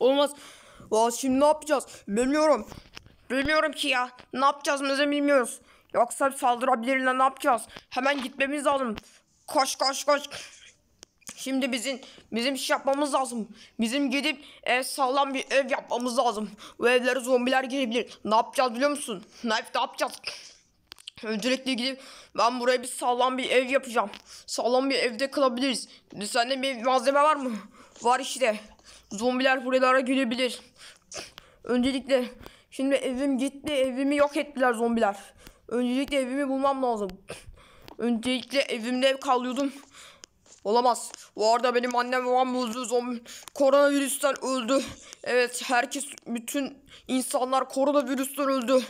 Olmaz. Valla şimdi ne yapacağız? Bilmiyorum. Bilmiyorum ki ya. Ne yapacağız bize bilmiyoruz. Yoksa saldırabilirler ne yapacağız? Hemen gitmemiz lazım. Koş koş koş. Şimdi bizim bizim iş yapmamız lazım. Bizim gidip ev sağlam bir ev yapmamız lazım. Bu evlere zombiler girebilir. Ne yapacağız biliyor musun? Ne, ne yapacağız? Öncelikle gidip ben buraya bir sağlam bir ev yapacağım. Sağlam bir evde kalabiliriz. Sende bir malzeme var mı? Var işte. Zombiler buralara girebilir. Öncelikle şimdi evim gitti. Evimi yok ettiler zombiler. Öncelikle evimi bulmam lazım. Öncelikle evimde ev kalıyordum. Olamaz. Bu arada benim annem babam öldü. Zombi koronavirüsten öldü. Evet herkes bütün insanlar koronavirüsten öldü.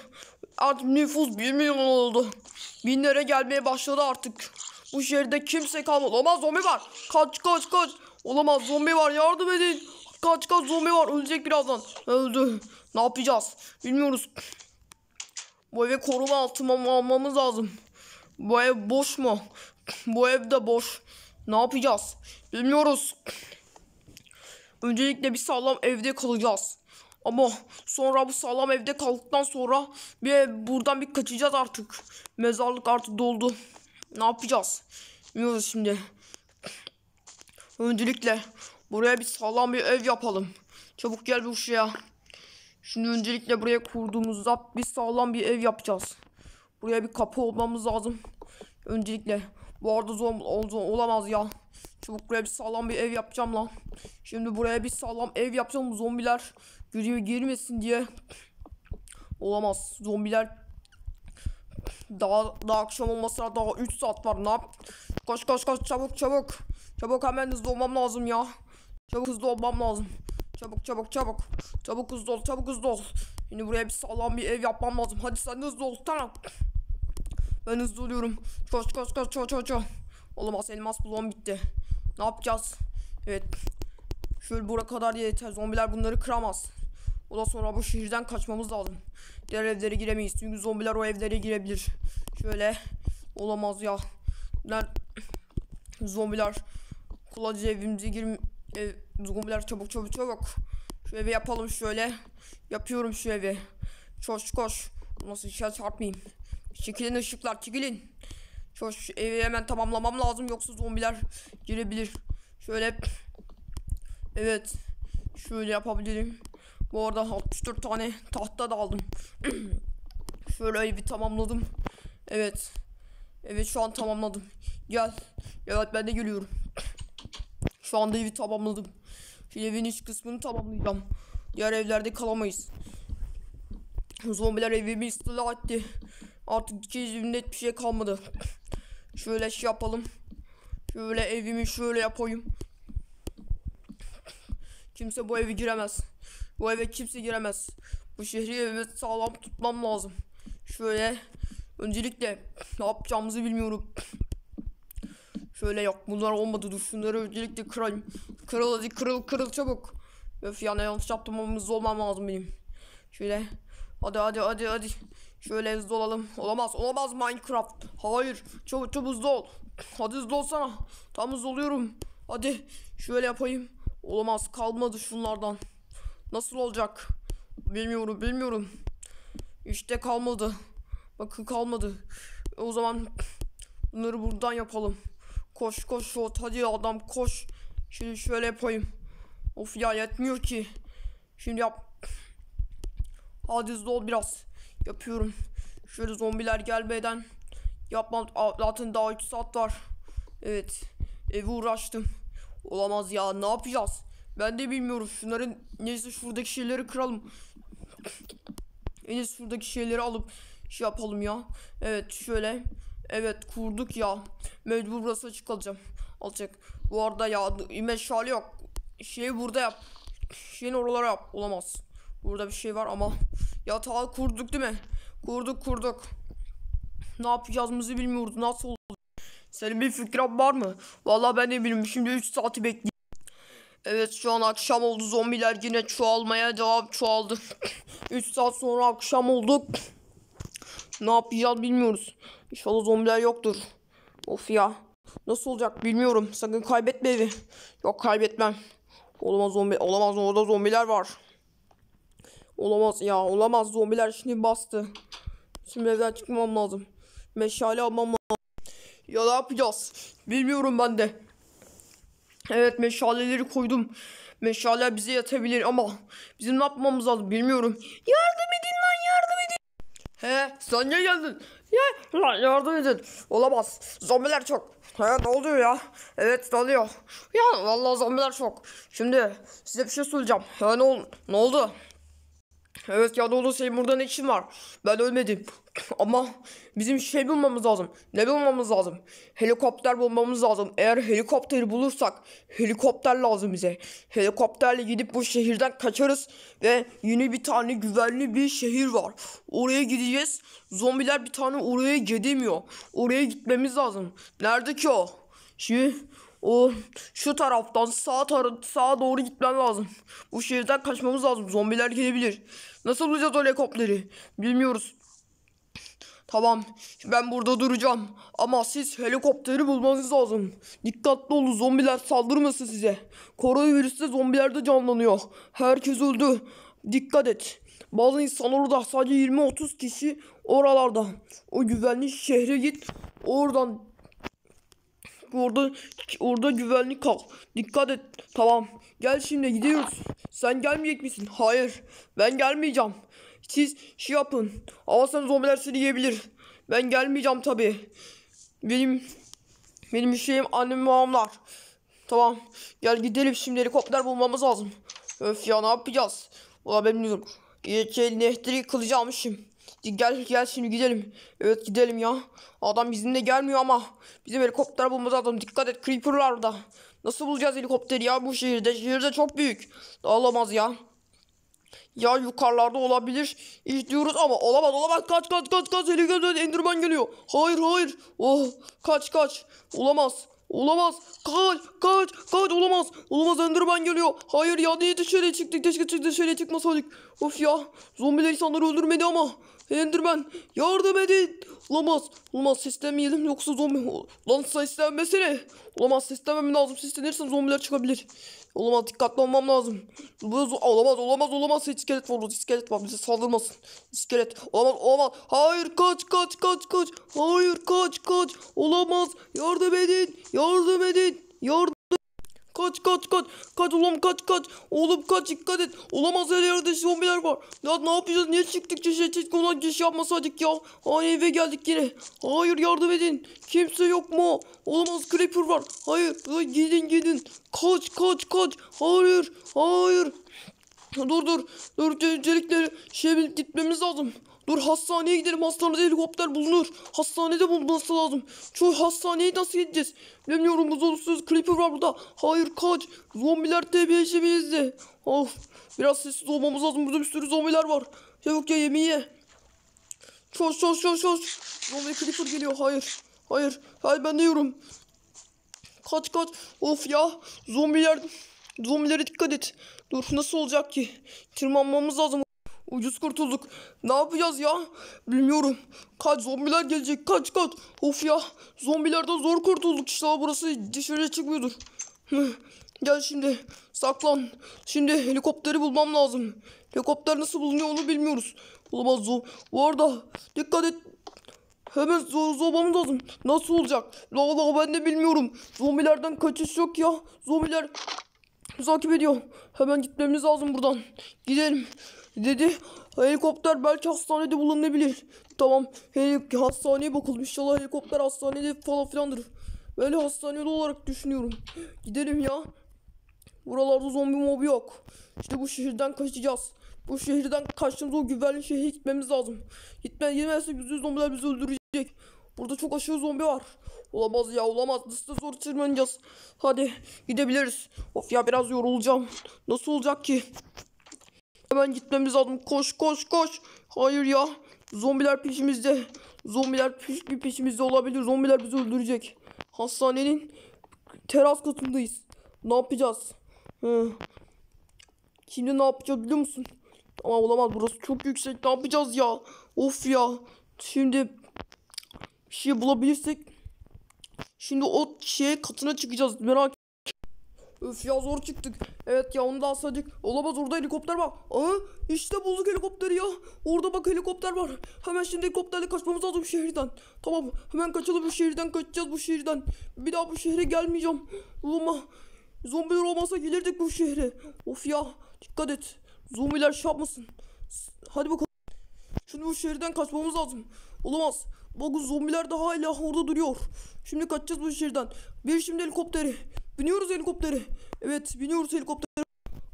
Artık nüfus 1 milyon oldu. Binlere gelmeye başladı artık. Bu şehirde kimse kalmadı. Olamaz zombi var. Kaç kaç kaç. Olamaz zombi var yardım edin. Kaç kaç zombi var ölecek birazdan. Öldü. Ne yapacağız? Bilmiyoruz. Bu eve koruma altına almamız lazım. Bu ev boş mu? Bu ev de boş. Ne yapacağız? Bilmiyoruz. Öncelikle bir sağlam evde kalacağız. Ama sonra bu sağlam evde kaldıktan sonra bir ev- buradan bir kaçacağız artık. Mezarlık artık doldu. Ne yapacağız? Bilmiyoruz şimdi. Öncelikle buraya bir sağlam bir ev yapalım. Çabuk gel bu şuraya. Şimdi öncelikle buraya kurduğumuzda bir sağlam bir ev yapacağız. Buraya bir kapı olmamız lazım. Öncelikle bu arada zor ol- olamaz ya. Çabuk buraya bir sağlam bir ev yapacağım lan. Şimdi buraya bir sağlam ev yapacağım zombiler giriyor girmesin diye. Olamaz zombiler daha daha akşam olmasına daha 3 saat var ne yap? Koş koş koş çabuk çabuk. Çabuk hemen hızlı olmam lazım ya. Çabuk hızlı olmam lazım. Çabuk çabuk çabuk. Çabuk hızlı ol çabuk hızlı ol. Şimdi buraya bir sağlam bir ev yapmam lazım. Hadi sen hızlı ol tamam. Ben hızlı oluyorum. Koş koş koş koş koş. koş. Olamaz elmas bloğum bitti. Ne yapacağız? Evet. Şöyle buraya kadar yeter. Zombiler bunları kıramaz. Ondan sonra bu şehirden kaçmamız lazım. Diğer evlere giremeyiz. Çünkü zombiler o evlere girebilir. Şöyle. Olamaz ya. Ner zombiler kulacı evimize girim ev, zombiler çabuk çabuk çabuk. Şu evi yapalım şöyle. Yapıyorum şu evi. Koş koş. Nasıl şey çarpmayayım. Çekilin ışıklar çekilin. Şu evi hemen tamamlamam lazım yoksa zombiler girebilir. Şöyle Evet. Şöyle yapabilirim. Bu arada 64 tane tahta da aldım. Şöyle evi tamamladım. Evet. Evet şu an tamamladım. Gel. Evet ben de geliyorum. Şu anda evi tamamladım. Şu evin iç kısmını tamamlayacağım. Diğer evlerde kalamayız. Zombiler evimi istila etti. Artık iki evimde hiçbir şey kalmadı. Şöyle şey yapalım. Şöyle evimi şöyle yapayım. Kimse bu eve giremez. Bu eve kimse giremez. Bu şehri evime sağlam tutmam lazım. Şöyle öncelikle ne yapacağımızı bilmiyorum. Şöyle yok bunlar olmadı dur şunları öncelikle kırayım. Kırıl hadi kırıl kırıl çabuk. Öf ya ne yanlış yaptım ama hızlı olmam lazım benim. Şöyle hadi hadi hadi hadi. Şöyle hızlı olalım. Olamaz olamaz Minecraft. Hayır çabuk çabuk hızlı ol. Hadi hızlı olsana. Tam hızlı oluyorum. Hadi şöyle yapayım. Olamaz kalmadı şunlardan. Nasıl olacak? Bilmiyorum bilmiyorum. İşte kalmadı. Bakın kalmadı. O zaman bunları buradan yapalım. Koş koş şot hadi adam koş. Şimdi şöyle yapayım. Of ya yetmiyor ki. Şimdi yap. Hadi hızlı ol biraz. Yapıyorum. Şöyle zombiler gelmeden yapmam. Zaten daha 3 saat var. Evet. Evi uğraştım. Olamaz ya ne yapacağız? Ben de bilmiyorum. Şunların neyse şuradaki şeyleri kıralım. En iyisi şuradaki şeyleri alıp şey yapalım ya. Evet şöyle. Evet kurduk ya. Mecbur burası açık kalacağım. Alacak. Bu arada ya meşale yok. Şeyi burada yap. Şeyin oralara yap. Olamaz. Burada bir şey var ama yatağı kurduk değil mi? Kurduk kurduk. Ne yapacağımızı bilmiyoruz. Nasıl oldu? Senin bir fikrin var mı? Vallahi ben de bilmiyorum. Şimdi 3 saati bekleyeyim. Evet şu an akşam oldu. Zombiler yine çoğalmaya devam çoğaldı. 3 saat sonra akşam oldu. Ne yapacağız bilmiyoruz. İnşallah zombiler yoktur. Of ya. Nasıl olacak bilmiyorum. Sakın kaybetme evi. Yok kaybetmem. Olamaz zombi. Olamaz orada zombiler var. Olamaz ya. Olamaz zombiler şimdi bastı. Şimdi evden çıkmam lazım. Meşale almam lazım. Ya ne yapacağız? Bilmiyorum ben de. Evet meşaleleri koydum. Meşale bize yatabilir ama bizim ne yapmamız lazım bilmiyorum. Yardım edin lan yardım edin. He sen niye geldin? Ya lan yardım edin. Olamaz. Zombiler çok. He ne oluyor ya? Evet ne oluyor? Ya vallahi zombiler çok. Şimdi size bir şey söyleyeceğim. He ne, ol ne oldu? Evet ya oldu senin burada ne işin var? Ben ölmedim. Ama bizim şey bulmamız lazım. Ne bulmamız lazım? Helikopter bulmamız lazım. Eğer helikopteri bulursak helikopter lazım bize. Helikopterle gidip bu şehirden kaçarız ve yeni bir tane güvenli bir şehir var. Oraya gideceğiz. Zombiler bir tane oraya gidemiyor. Oraya gitmemiz lazım. Nerede ki o? Şimdi o şu taraftan sağ tara sağa doğru gitmem lazım. Bu şehirden kaçmamız lazım. Zombiler gelebilir. Nasıl bulacağız o helikopteri? Bilmiyoruz. Tamam. Ben burada duracağım. Ama siz helikopteri bulmanız lazım. Dikkatli olun. Zombiler saldırmasın size. Koronavirüste zombiler de canlanıyor. Herkes öldü. Dikkat et. Bazı insanlar orada sadece 20-30 kişi oralarda. O güvenli şehre git. Oradan Orada orada güvenlik kal. Dikkat et. Tamam. Gel şimdi gidiyoruz. Sen gelmeyecek misin? Hayır. Ben gelmeyeceğim. Siz şey yapın. Ama sen zombiler seni yiyebilir. Ben gelmeyeceğim tabi. Benim benim şeyim annem babamlar. Tamam. Gel gidelim şimdi helikopter bulmamız lazım. Öf ya ne yapacağız? Valla ben bilmiyorum. Şey, nehtiri kılıcı almışım. Gel gel şimdi gidelim. Evet gidelim ya. Adam bizimle gelmiyor ama bizim helikopter bulmamız lazım. Dikkat et creeperlar da. Nasıl bulacağız helikopteri ya bu şehirde? Şehirde çok büyük. Olamaz ya. Ya yukarılarda olabilir. İş diyoruz ama olamaz olamaz. Kaç kaç kaç kaç helikopter Enderman geliyor. Hayır hayır. Oh kaç kaç. Olamaz. Olamaz. Kaç kaç kaç olamaz. Olamaz Enderman geliyor. Hayır ya niye dışarıya çıktık? Keşke dışarıya çıkmasaydık. Of ya. Zombiler insanları öldürmedi ama. Enderman yardım edin. Olamaz. Olamaz seslenmeyelim yoksa zombi. Lan seslenmesene. Olamaz seslenmem lazım. Seslenirsem zombiler çıkabilir. Olamaz dikkatli olmam lazım. Bu olamaz olamaz olamaz iskelet var iskelet var bize saldırmasın. İskelet olamaz olamaz. Hayır kaç kaç kaç kaç. Hayır kaç kaç. Olamaz yardım edin yardım edin yardım. Kaç kaç kaç. Kaç oğlum kaç kaç. Oğlum kaç dikkat et. Olamaz her yerde zombiler var. Ya ne yapacağız? Niye çıktık çeşe çeşe olan giriş yapmasaydık ya. Ay eve geldik yine. Hayır yardım edin. Kimse yok mu? Olamaz creeper var. Hayır. Ay, gidin gidin. Kaç kaç kaç. Hayır. Hayır. Dur dur. Dur öncelikle şey gitmemiz lazım. Dur hastaneye gidelim. Hastanede helikopter bulunur. Hastanede bulunması lazım. Şu hastaneye nasıl gideceğiz? Bilmiyorum buzdolapsız creeper var burada. Hayır kaç. Zombiler tebeşimizde. Of. Biraz sessiz olmamız lazım. Burada bir sürü zombiler var. Çabuk ya yemeği ye. Çoş çoş çoş çoş. Zombi creeper geliyor. Hayır. Hayır. Hayır ben de yiyorum. Kaç kaç. Of ya. Zombiler. Zombilere dikkat et. Dur nasıl olacak ki? Tırmanmamız lazım. Ucuz kurtulduk. Ne yapacağız ya? Bilmiyorum. Kaç zombiler gelecek. Kaç kaç. Of ya. Zombilerden zor kurtulduk. İşte burası dışarıya çıkmıyordur. Gel şimdi. Saklan. Şimdi helikopteri bulmam lazım. Helikopter nasıl bulunuyor onu bilmiyoruz. Olamaz zo. Bu arada dikkat et. Hemen zo zobamız lazım. Nasıl olacak? La la ben de bilmiyorum. Zombilerden kaçış yok ya. Zombiler takip ediyor. Hemen gitmemiz lazım buradan. Gidelim. Dedi helikopter belki hastanede bulunabilir. Tamam helik hastaneye bakalım. İnşallah helikopter hastanede falan filandır. Böyle hastanede olarak düşünüyorum. Gidelim ya. Buralarda zombi mobi yok. İşte bu şehirden kaçacağız. Bu şehirden kaçtığımız o güvenli şehre gitmemiz lazım. Gitme yemezsek bizi zombiler bizi öldürecek. Burada çok aşırı zombi var. Olamaz ya olamaz. Nasıl zor tırmanacağız. Hadi gidebiliriz. Of ya biraz yorulacağım. Nasıl olacak ki? Hemen gitmemiz lazım. Koş koş koş. Hayır ya. Zombiler peşimizde. Zombiler peş, bir peşimizde olabilir. Zombiler bizi öldürecek. Hastanenin teras katındayız. Ne yapacağız? Hı. Şimdi ne yapacağız biliyor musun? Ama olamaz burası çok yüksek. Ne yapacağız ya? Of ya. Şimdi bir şey bulabilirsek Şimdi o şeye katına çıkacağız. Merak Öf ya zor çıktık. Evet ya onu da asacık. Olamaz orada helikopter var. Aa işte bulduk helikopteri ya. Orada bak helikopter var. Hemen şimdi helikopterle kaçmamız lazım şehirden. Tamam hemen kaçalım bu şehirden kaçacağız bu şehirden. Bir daha bu şehre gelmeyeceğim. Uluma. Zombiler olmasa gelirdik bu şehre. Of ya dikkat et. Zombiler şey yapmasın. Hadi bakalım. Şimdi bu şehirden kaçmamız lazım. Olamaz. Bakın zombiler de hala orada duruyor. Şimdi kaçacağız bu şehirden. Bir şimdi helikopteri. Biniyoruz helikoptere. Evet biniyoruz helikoptere.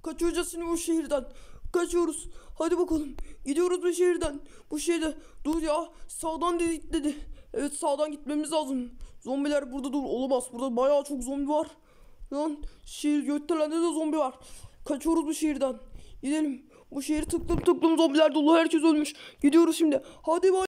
Kaçıyoruz şimdi bu şehirden. Kaçıyoruz. Hadi bakalım. Gidiyoruz bu şehirden. Bu şehirde. Dur ya. Sağdan dedik dedi. Evet sağdan gitmemiz lazım. Zombiler burada dur. Olamaz. Burada bayağı çok zombi var. Lan şehir gökdelende de zombi var. Kaçıyoruz bu şehirden. Gidelim. Bu şehir tıklım tıklım zombiler dolu. Herkes ölmüş. Gidiyoruz şimdi. Hadi bay.